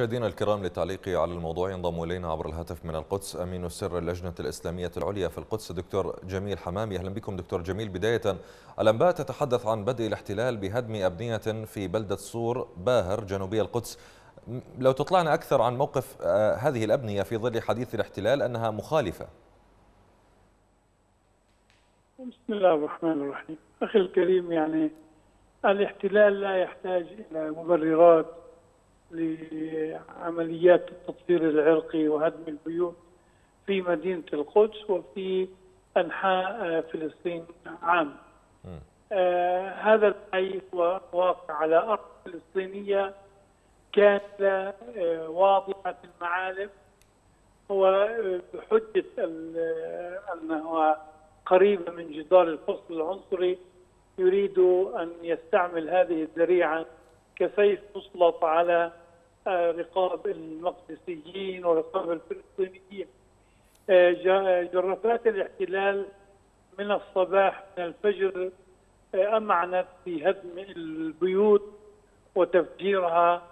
مشاهدينا الكرام للتعليق على الموضوع ينضم إلينا عبر الهاتف من القدس أمين السر اللجنة الإسلامية العليا في القدس دكتور جميل حمامي. أهلا بكم دكتور جميل. بداية الأنباء تتحدث عن بدء الاحتلال بهدم أبنية في بلدة صور باهر جنوبي القدس. لو تطلعنا أكثر عن موقف هذه الأبنية في ظل حديث الاحتلال أنها مخالفة. بسم الله الرحمن الرحيم. أخي الكريم يعني الاحتلال لا يحتاج إلى مبررات لعمليات التطهير العرقي وهدم البيوت في مدينة القدس وفي أنحاء فلسطين عام. آه هذا الحي هو واقع على أرض فلسطينية كاملة آه واضحة المعالم. هو بحجة أنه قريبة من جدار الفصل العنصري يريد أن يستعمل هذه الذريعة كسيف مسلط على رقاب المقدسيين ورقاب الفلسطينيين. جرافات الاحتلال من الصباح من الفجر أمعنت في هدم البيوت وتفجيرها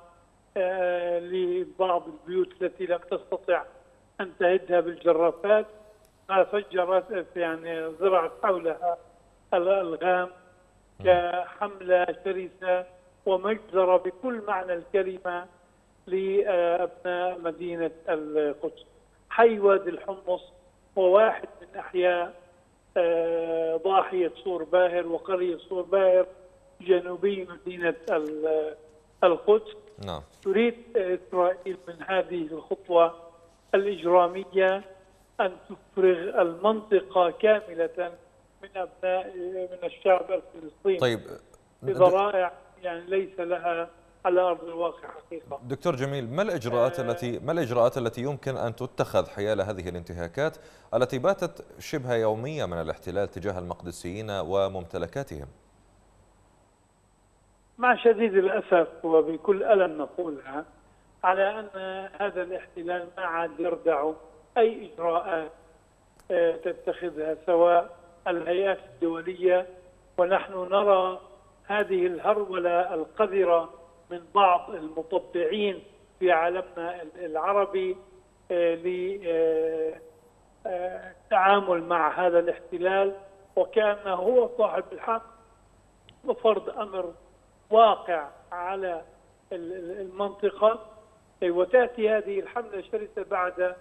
لبعض البيوت التي لم تستطع أن تهدها بالجرافات. فجرت يعني زرعت حولها الألغام كحملة شرسة ومجزرة بكل معنى الكلمة لأبناء مدينة القدس. حي وادي الحمص هو واحد من أحياء ضاحية صور باهر وقرية صور باهر جنوبي مدينة القدس. نعم. تريد إسرائيل من هذه الخطوة الإجرامية أن تفرغ المنطقة كاملة من أبناء من الشعب الفلسطيني طيب بذرائع يعني ليس لها على ارض الواقع حقيقة. دكتور جميل ما الإجراءات آه التي ما الإجراءات التي يمكن أن تتخذ حيال هذه الانتهاكات التي باتت شبه يومية من الاحتلال تجاه المقدسيين وممتلكاتهم؟ مع شديد الأسف وبكل ألم نقولها على أن هذا الاحتلال ما عاد يردع أي إجراءات تتخذها سواء الهيئات الدولية ونحن نرى هذه الهرولة القذرة من بعض المطبعين في عالمنا العربي للتعامل مع هذا الاحتلال. وكأنه هو صاحب الحق وفرض أمر واقع على المنطقة. وتأتي هذه الحملة الشرسة بعد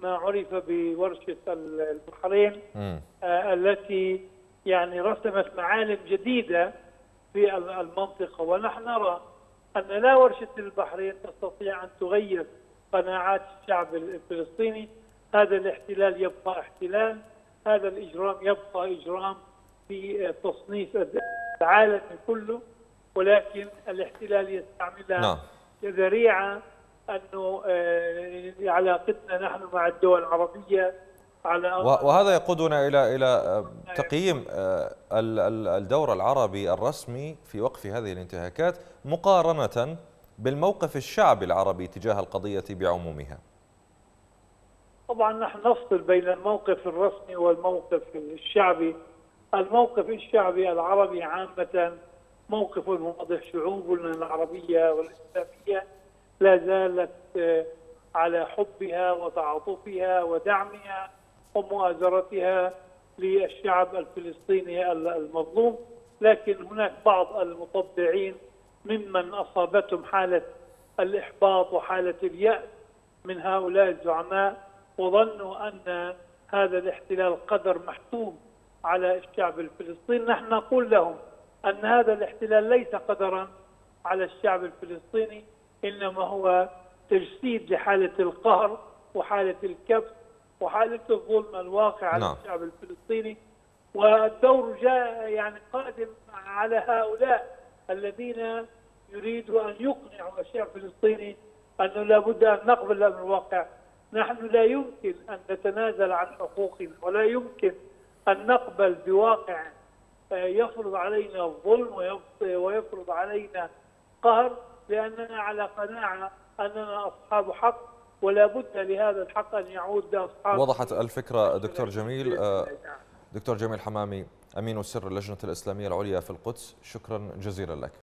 ما عرف بورشة البحرين التي يعني رسمت معالم جديدة في المنطقة. ونحن نرى أن لا ورشة البحرين تستطيع أن تغير قناعات الشعب الفلسطيني. هذا الاحتلال يبقى احتلال. هذا الإجرام يبقى إجرام في تصنيف العالم كله. ولكن الاحتلال يستعملها نعم. كذريعة أنه علاقتنا نحن مع الدول العربية على وهذا يقودنا إلى إلى تقييم الدور العربي الرسمي في وقف هذه الانتهاكات مقارنة بالموقف الشعبي العربي تجاه القضية بعمومها. طبعا نحن نفصل بين الموقف الرسمي والموقف الشعبي. الموقف الشعبي العربي عامة موقف واضح شعوبنا العربية والإسلامية لا زالت على حبها وتعاطفها ودعمها ومؤازرتها للشعب الفلسطيني المظلوم لكن هناك بعض المطبعين ممن أصابتهم حالة الإحباط وحالة اليأس من هؤلاء الزعماء وظنوا أن هذا الاحتلال قدر محتوم على الشعب الفلسطيني. نحن نقول لهم أن هذا الاحتلال ليس قدرا على الشعب الفلسطيني إنما هو تجسيد لحالة القهر وحالة الكبت وحاله الظلم الواقع على نعم. الشعب الفلسطيني والدور جاء يعني قادم على هؤلاء الذين يريدوا أن يقنعوا الشعب الفلسطيني أنه لابد أن نقبل الأمر الواقع نحن لا يمكن أن نتنازل عن حقوقنا ولا يمكن أن نقبل بواقع يفرض علينا الظلم ويفرض علينا قهر لأننا على قناعة أننا أصحاب حق ولا بد لهذا الحق أن يعود لاصحابه وضحت الفكرة دكتور جميل دكتور جميل حمامي أمين سر اللجنة الإسلامية العليا في القدس. شكرا جزيلا لك.